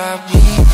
I'll be.